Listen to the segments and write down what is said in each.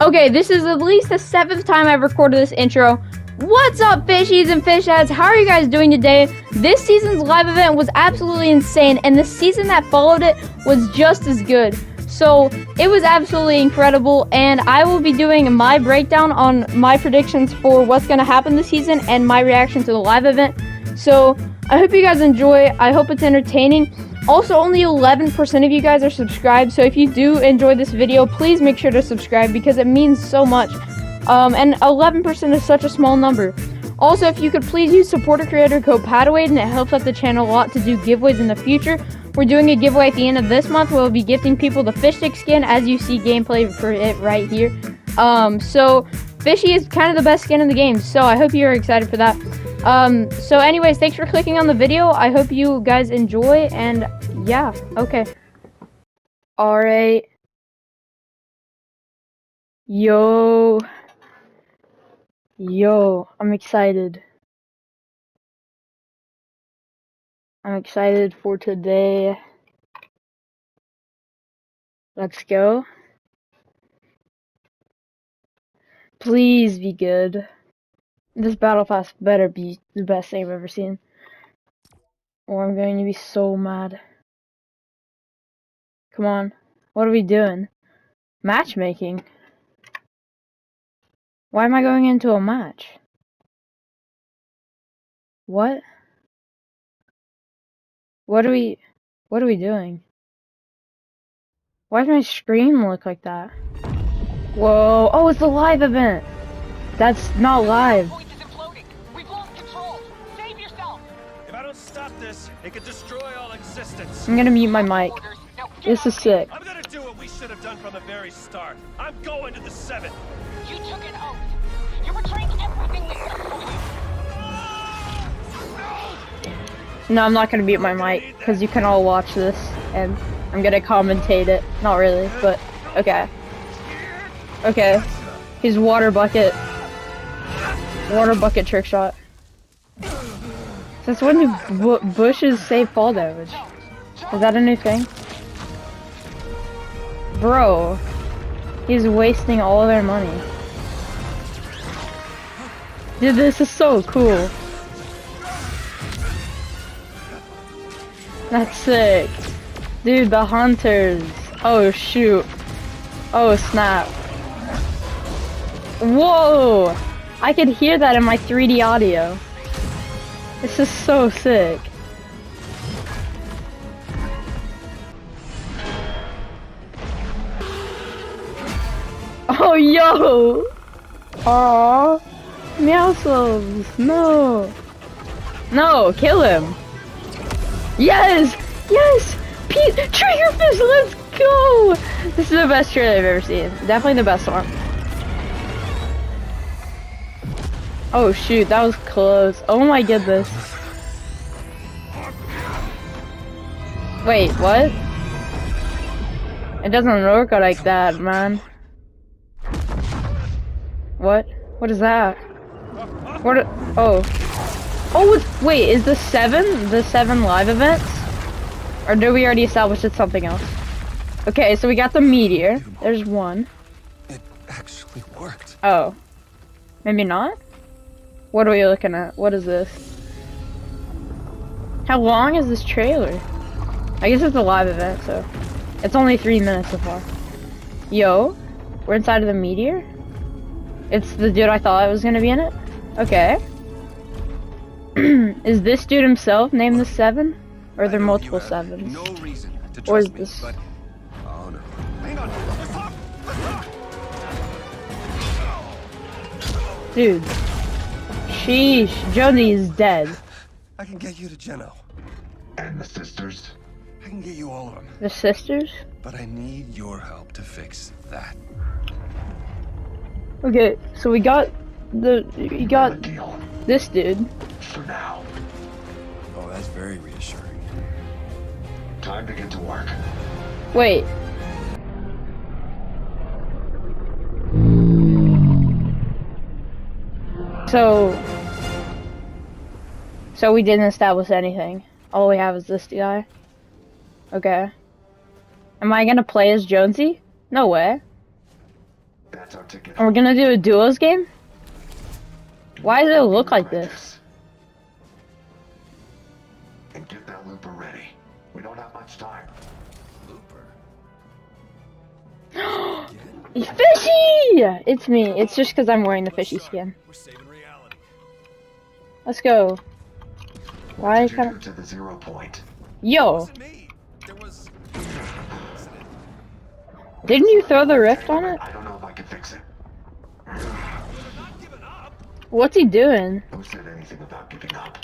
Okay, this is at least the seventh time I've recorded this intro. What's up, fishies and fish heads? How are you guys doing today? This season's live event was absolutely insane, and the season that followed it was just as good. So it was absolutely incredible, and I will be doing my breakdown on my predictions for what's going to happen this season and my reaction to the live event. So I hope you guys enjoy. I hope it's entertaining. Also, only 11% of you guys are subscribed, so if you do enjoy this video, please make sure to subscribe because it means so much. Um, and 11% is such a small number. Also, if you could please use supporter creator code PADAWADE, and it helps out the channel a lot to do giveaways in the future. We're doing a giveaway at the end of this month. We'll be gifting people the fish stick skin, as you see gameplay for it right here. Um, so, Fishy is kind of the best skin in the game, so I hope you're excited for that. Um, so anyways, thanks for clicking on the video. I hope you guys enjoy, and yeah, okay. Alright. Yo. Yo, I'm excited. I'm excited for today. Let's go. Please be good. This battle pass better be the best thing I've ever seen. Or I'm going to be so mad. Come on. What are we doing? Matchmaking? Why am I going into a match? What? What are we... What are we doing? Why does my screen look like that? Whoa. Oh, it's a live event! That's not live. This, it could destroy all existence. I'm gonna mute my mic. This is sick. I'm gonna do what we should have done from the very start. I'm going to the seven. You took an oath. You're betraying everything we stood for you. No, I'm not gonna mute my mic because you can all watch this and I'm gonna commentate it. Not really, but okay. Okay. His water bucket. Water bucket trick shot. Since when do bu bushes save fall damage? Is that a new thing? Bro, he's wasting all their money. Dude, this is so cool. That's sick. Dude, the hunters. Oh shoot. Oh snap. Whoa! I could hear that in my 3D audio. This is so sick. Oh, yo! Aww. Meowscles, no! No, kill him! Yes! Yes! Pete, Triggerfish, let's go! This is the best trailer I've ever seen. Definitely the best one. Oh shoot, that was close. Oh my goodness. Wait, what? It doesn't work like that, man. What? What is that? What? Oh. Oh, wait, is the seven the seven live events? Or did we already establish it's something else? Okay, so we got the meteor. There's one. It actually worked. Oh. Maybe not? What are we looking at? What is this? How long is this trailer? I guess it's a live event, so it's only three minutes so far. Yo, we're inside of the meteor. It's the dude I thought I was gonna be in it. Okay. is this dude himself named the Seven, or are there multiple sevens? No reason to Or is trust me, this- but oh no. Hang on. Let's talk. Let's talk. Dude. Sheesh, Jonesy is dead. I can get you to Geno. And the sisters? I can get you all of them. The sisters? But I need your help to fix that. Okay, so we got the you got deal. this dude. For now. Oh, that's very reassuring. Time to get to work. Wait. So So we didn't establish anything. All we have is this guy. Okay. Am I gonna play as Jonesy? No way. That's our ticket. Are we gonna do a duos game? Why does it look like this? And get that looper ready. We don't have much time. Fishy! It's me. It's just because I'm wearing the fishy skin. We're saving reality. Let's go. Why Did you kind do to the zero point? Yo, Wasn't me. There was. Accident. didn't you throw the rift on it? I don't know if I can fix it. We're not giving up. What's he doing? Who said anything about giving up?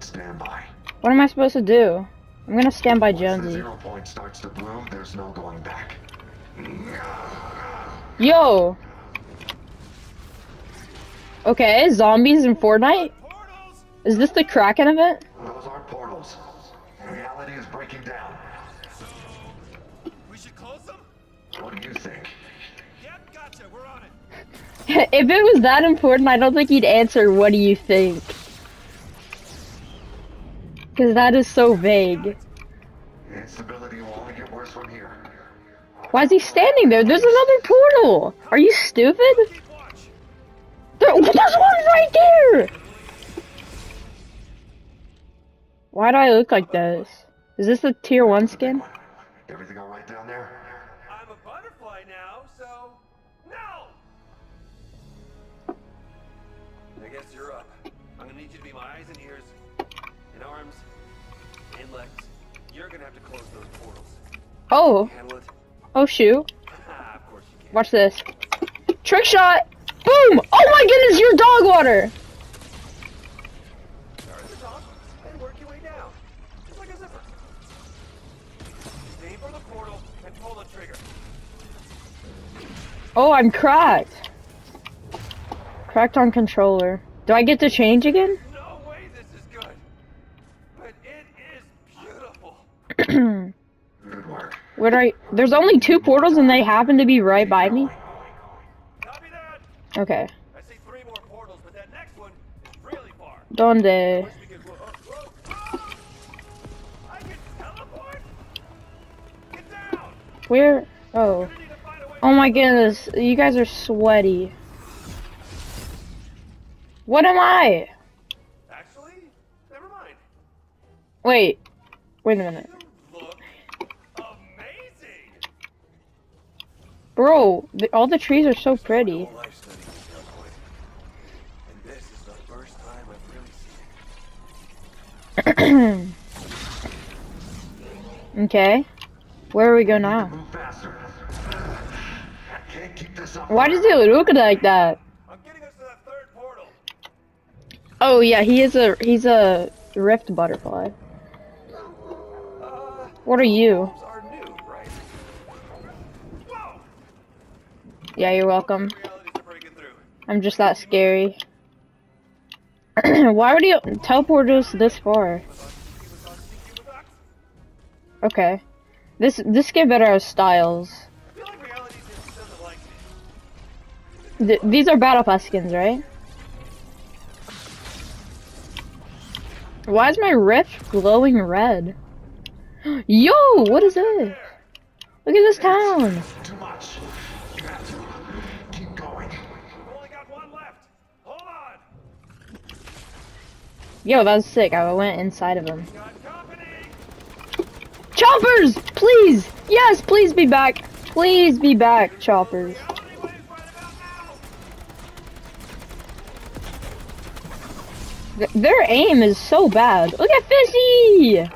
Stand by. What am I supposed to do? I'm gonna stand by Once the zero point starts to bloom, there's no going back. Yo! Okay, zombies in Fortnite? Portals! Is this the Kraken event? Those aren't portals. Reality is breaking down. We should close them? What do you think? Yep, gotcha. We're on it. if it was that important, I don't think he'd answer, what do you think? Because that is so vague. Instability will only get worse from here. Why is he standing there? There's another portal! Are you stupid? There, there's one right there! Why do I look like this? Is this the tier 1 skin? Everything all right down there? I'm a butterfly now, so. No! I guess you're up. I'm gonna need you to be my eyes and ears, and arms, and legs. You're gonna have to close those portals. Oh, Handle it? oh shoot. Of course you can. Watch this. Trick shot! Boom! Oh my goodness, you're dog water! I'm cracked. Cracked on controller. Do I get to change again? No way this is good. But it is beautiful. Good work. Where do I? There's only two portals and they happen to be right by me. Copy that. Okay. I see three more portals, but that next one is really far. Donde? Where? Oh. Oh my goodness, you guys are sweaty. What am I? Actually, never mind. Wait. Wait a minute. You look amazing. Bro, the, all the trees are so pretty. Whole life studying the Delcoid. And this is the first time I've really. Okay. Where do we go now? Why does he look like that? That. Oh yeah, he is a he's a rift butterfly. Uh, What are you? are new, right? Yeah, you're welcome. I'm just that scary. Why would you teleport us this far? Okay. This this get better as styles. Th these are battle pass skins, right? Why is my rift glowing red? Yo, what is this? Look at this town. Too much. You have to keep going. Only got one left. Hold on. Yo, that was sick. I went inside of him. Choppers, please. Yes, please be back. Please be back, choppers. Reality waves right about now. Th their aim is so bad. Look at Fizzy! Uh,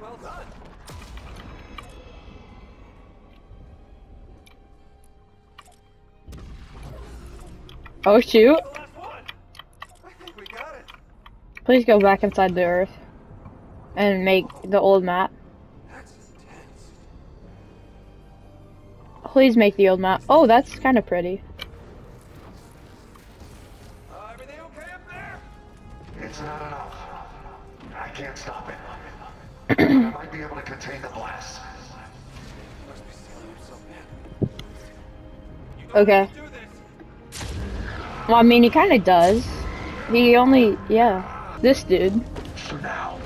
well done. Oh shoot. The last one. I think we got it. Please go back inside the earth and make the old map. Please make the old map. Oh, that's kind of pretty. Okay. have to do this. Well, I mean, he kind of does. He only, yeah. This dude. For now.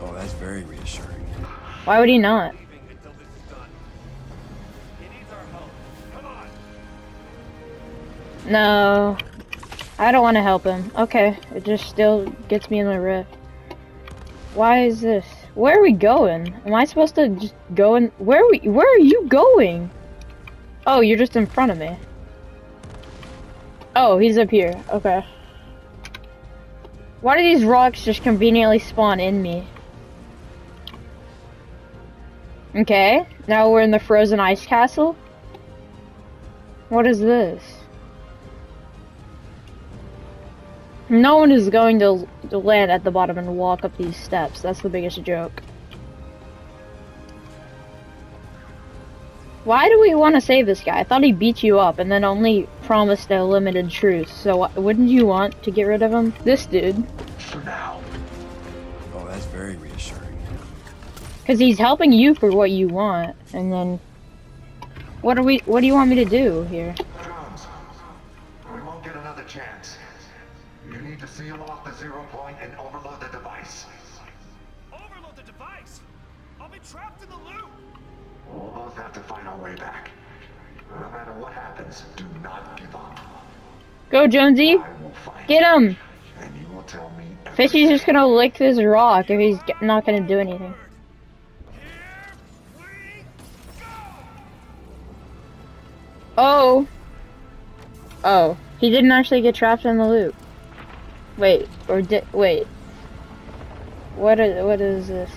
Oh, that's very reassuring. Why would he not? Leaving until this is done. He needs our help. Come on. No. I don't want to help him. Okay, it just still gets me in the rift. Why is this? Where are we going? Am I supposed to just go in? Where are we? Where are you going? Oh, you're just in front of me. Oh, he's up here. Okay. Why do these rocks just conveniently spawn in me? Okay, now we're in the frozen ice castle. What is this? No one is going to, to land at the bottom and walk up these steps. That's the biggest joke. Why do we want to save this guy? I thought he beat you up and then only promised a limited truce. So wouldn't you want to get rid of him? This dude. For now. Oh, that's very reassuring. Because he's helping you for what you want. And then... What are we- what do you want me to do here? Jones, we won't get another chance. You need to seal off the zero point and overload the device. Overload the device! I'll be trapped in the loop! We'll both have to find our way back. No matter what happens, do not give up. Go, Jonesy! I will find Get him! and you will tell me Fishy's just gonna lick this rock if he's not gonna do anything. Here we go! Oh! Oh. He didn't actually get trapped in the loop. Wait, or did- wait. What is- what is this?